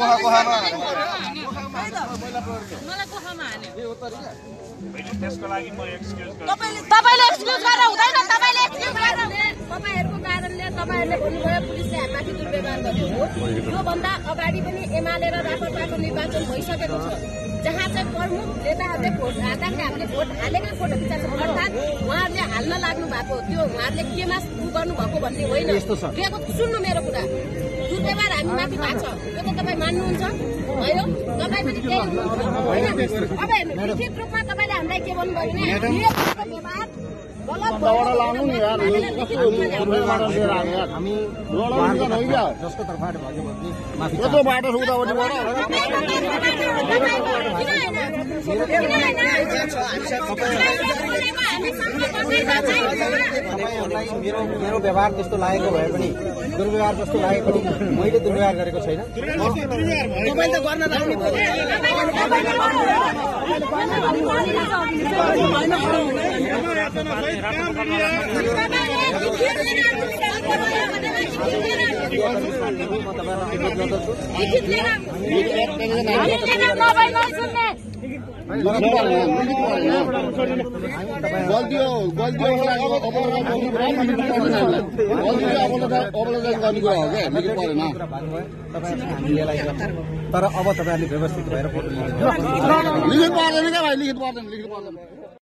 कोहा कोहामा मलाई कोखामा हान्यो त्यसको लागि म एक्सक्युज गर्छु तपाईँले एक्सक्युज गरेर हुँदैन तपाईँले एक्सक्युज गरेर तपाईँहरूको कारणले तपाईँहरूले भन्नुभयो पुलिसले हामीमाथि दुर्व्यवहार गर्यो हो। योभन्दा अगाडि पनि एमाले र राप्रपाको निर्वाचन भइसकेको छ। जहाँ चाहिँ प्रमुख नेताहरूले भोट हाल्दाखेरि हामीले भोट हालेकै फोटो खिचाएको छ। अर्थात् उहाँहरूले हाल्न लाग्नु भएको हो। त्यो उहाँहरूले केमा गर्नुभएको भन्ने होइन। सुन्नु मेरो कुरा। दुर्व्यवहार हामी माथि भएको छ यो त तपाईँ मान्नुहुन्छ भयो तपाईँ पनि केही हुनुहुन्छ होइन अब हेर्नु लिखित रूपमा तपाईँले हामीलाई के भन्नुभयो भने व्यवहार होइन बाटो छ उतापट्टिबाट तपाईँहरूलाई मेरो मेरो व्यवहार त्यस्तो लागेको भए पनि दुर्व्यवहार जस्तो लागे पनि मैले दुर्व्यवहार गरेको छैन। म तपाईँहरूलाई अनुरोध गर्दछु गल्ती हो गल्ती हो अपलोडाइज गर्ने कुरा हो क्या लिनु परेन तर अब तपाईँहरूले व्यवस्थित भएर लिनु पर्दैन क्या भाइ लिनु पर्दैन लिनु पर्दैन